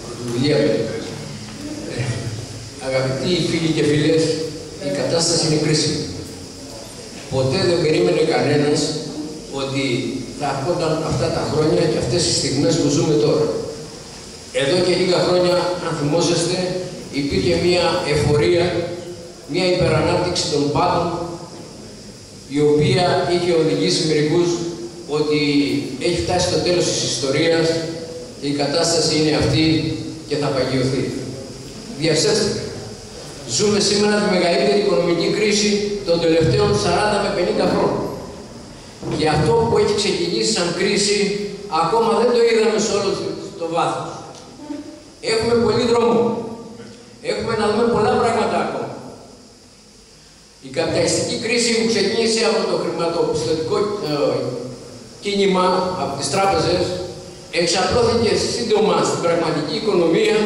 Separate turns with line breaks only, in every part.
πρωτοβουλία του. Ε, αγαπητοί φίλοι και φίλες, η κατάσταση είναι κρίσιμη. Ποτέ δεν περίμενε κανένας ότι θα έρχονταν αυτά τα χρόνια και αυτές οι στιγμές που ζούμε τώρα. Εδώ και λίγα χρόνια, αν θυμόσαστε, υπήρχε μια εφορία, μια υπερανάπτυξη των πάντων, η οποία είχε οδηγήσει μερικούς ότι έχει φτάσει στο τέλος της ιστορίας και η κατάσταση είναι αυτή και θα παγιωθεί. Διασέστε. Ζούμε σήμερα τη μεγαλύτερη οικονομική κρίση των τελευταίων 40 με 50 χρόνων. Και αυτό που έχει ξεκινήσει σαν κρίση, ακόμα δεν το είδαμε σε όλο το βάθος. Έχουμε πολύ δρόμο. Έχουμε να δούμε πολλά πράγματα ακόμα. Η καπιταλιστική κρίση που ξεκίνησε από το χρηματοπιστωτικό ε, κίνημα, από τις τράπεζες, εξαπλώθηκε σύντομα στην πραγματική οικονομία,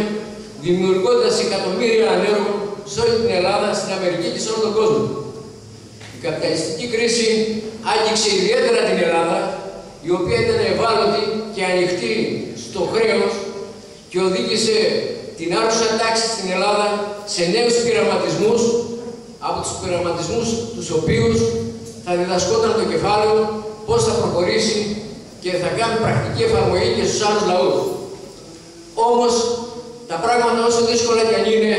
δημιουργώντας εκατομμύρια ανέργων σε όλη την Ελλάδα, στην Αμερική και σε όλο τον κόσμο. Η καπιταλιστική κρίση άγγιξε ιδιαίτερα την Ελλάδα, η οποία ήταν ευάλωτη και ανοιχτή στο χρέος και οδήγησε την άρουσα τάξη στην Ελλάδα σε νέους πειραματισμούς, από τους πειραματισμούς τους οποίους θα διδασκόταν το κεφάλαιο πώς θα προχωρήσει και θα κάνει πρακτική εφαρμογή και στους άλλους λαούς. Όμως, τα πράγματα όσο δύσκολα κι αν είναι,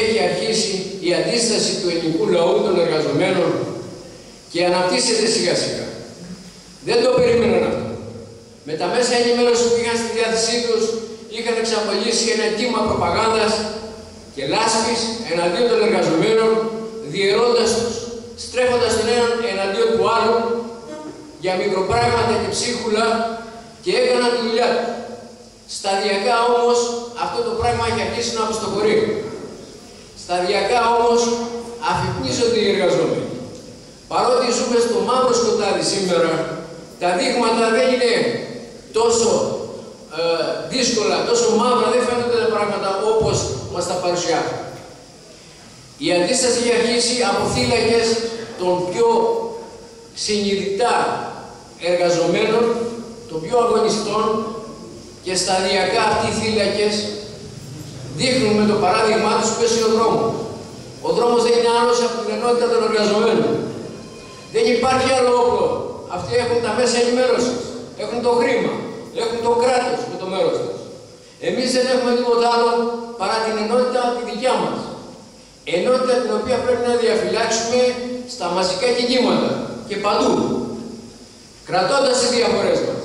έχει αρχίσει η αντίσταση του ελληνικού λαού των εργαζομένων και αναπτύσσεται σιγά σιγά. Δεν το περίμεναν αυτό. Με τα μέσα ενημέρωσης που είχαν στη διάθεσή τους είχαν εξαπολύσει ένα κύμα προπαγάνδας και λάσπης εναντίον των εργαζομένων, διαιρώντας τους, στρέφοντας τον έναν εναντίον του άλλου για μικροπράγματα και ψίχουλα και έκαναν τη δουλειά του. Σταδιακά όμως αυτό το πράγμα έχει αρχίσει να αποστοχωρεί. Σταδιακά όμως αφυπνίζονται οι εργαζόμενοι. Παρότι ζούμε στο μαύρο σκοτάδι σήμερα, τα δείγματα δεν είναι τόσο ε, δύσκολα, τόσο μαύρα, δεν φαίνονται τα πράγματα όπως μας τα παρουσιάζουν. Η αντίσταση έχει αρχίσει από θύλακες των πιο συνειδητά εργαζομένων, των πιο αγωνιστών και σταδιακά αυτοί οι θύλακες δείχνουν με το παράδειγμά τους ποιος είναι ο δρόμος. Ο δρόμος δεν είναι άλλος από την ενότητα των εργαζομένων. Δεν υπάρχει άλλο όπλο. Αυτοί έχουν τα μέσα ενημέρωσης, έχουν το χρήμα, έχουν το κράτος με το μέρος τους. Εμείς δεν έχουμε τίποτα άλλο παρά την ενότητα τη δικιά μας. Ενότητα την οποία πρέπει να διαφυλάξουμε στα μαζικά κινήματα και παντού. Κρατώντας τις διαφορές μας.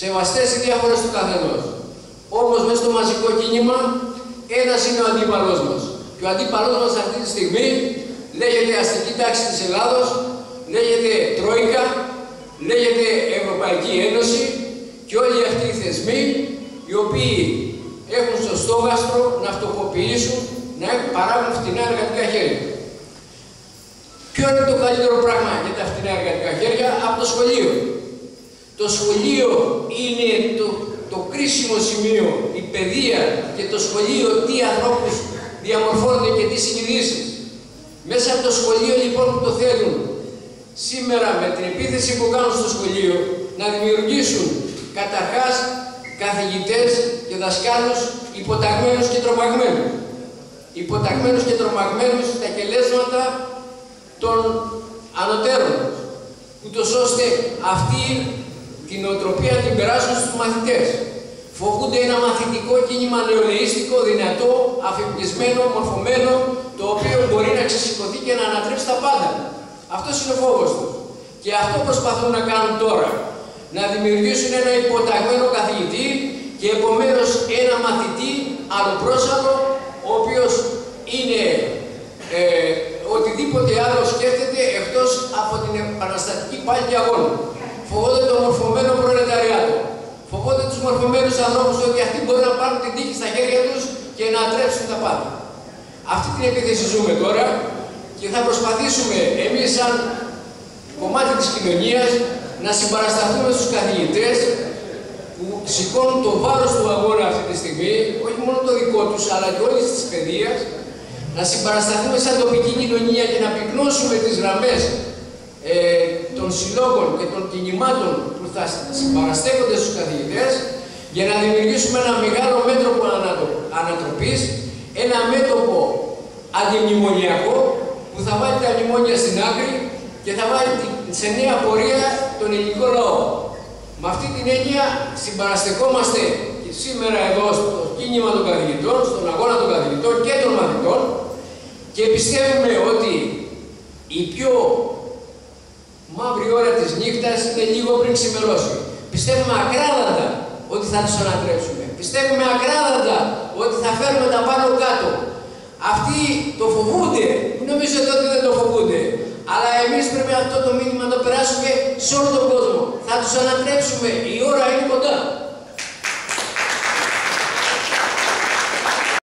Σεβαστές οι διαφορές του καθενός. Όμως μέσα στο μαζικό κίνημα ένας είναι ο αντίπαλός μας. Και ο αντίπαλός μας αυτή τη στιγμή λέγεται αστική τάξη της Ελλάδος, λέγεται Τρόικα, λέγεται Ευρωπαϊκή Ένωση και όλοι αυτοί οι θεσμοί οι οποίοι έχουν στο στόχαστρο να φτωχοποιήσουν, να παράγουν φτηνά εργατικά χέρια. Ποιο είναι το καλύτερο πράγμα; Για τα φτηνά εργατικά χέρια από το σχολείο. Το σχολείο είναι το, το κρίσιμο σημείο, η παιδεία και το σχολείο τι ανθρώπους διαμορφώνονται και τι συνειδήσεις. Μέσα από το σχολείο λοιπόν που το θέλουν σήμερα με την επίθεση που κάνουν στο σχολείο να δημιουργήσουν καταρχάς καθηγητές και δασκάλους υποταγμένους και τρομαγμένους. Υποταγμένους και τρομαγμένους στα κελέσματα των ανωτέρων ούτως ώστε αυτή την οτροπία την περάσουν στους μαθητές. Φοβούνται ένα μαθητικό κίνημα νεολαίστικο, δυνατό, αφυπνισμένο, μορφωμένο, το οποίο μπορεί να ξεσηκωθεί και να ανατρέψει τα πάντα. Αυτός είναι ο φόβος τους. Και αυτό προσπαθούν να κάνουν τώρα. Να δημιουργήσουν ένα υποταγμένο καθηγητή και επομένως ένα μαθητή αλλοπρόσαλο, ο οποίος είναι ε, οτιδήποτε άλλο σκέφτεται εκτός από την επαναστατική πάλη αγώνα. Φοβόνται το μορφωμένο προλεταριάτο. Φοβόνται τους μορφωμένους ανθρώπους ότι αυτοί μπορούν να πάρουν την τύχη στα χέρια τους και να τρέψουν τα πάντα. Αυτή την επίθεση ζούμε τώρα και θα προσπαθήσουμε εμείς σαν κομμάτι της κοινωνίας να συμπαρασταθούμε στους καθηγητές που σηκώνουν το βάρος του αγώνα αυτή τη στιγμή, όχι μόνο το δικό τους, αλλά και όλης της παιδείας, να συμπαρασταθούμε σαν τοπική κοινωνία και να πυκνώσουμε τις γραμμές ε, των συλλόγων και των κινημάτων που θα συμπαραστέκονται στους καθηγητές για να δημιουργήσουμε ένα μεγάλο μέτωπο ανατροπής, ένα μέτωπο αντιμνημονιακό που θα βάλει τα μνημόνια στην άκρη και θα βάλει σε νέα πορεία τον ελληνικό λαό. Με αυτή την έννοια συμπαραστεκόμαστε σήμερα εδώ στο κίνημα των καθηγητών, στον αγώνα των καθηγητών και των μαθητών και πιστεύουμε ότι η πιο μαύρη ώρα της νύχτας είναι λίγο πριν ξημερώσει. Πιστεύουμε ακράδαντα ότι θα τους ανατρέψουμε. Πιστεύουμε ακράδαντα ότι θα φέρουμε τα πάνω κάτω. Αυτοί το φοβούνται, νομίζετε ότι δεν το φοβούνται. Αλλά εμείς πρέπει αυτό το μήνυμα να το περάσουμε σε όλο τον κόσμο. Θα τους ανατρέψουμε, η ώρα είναι κοντά.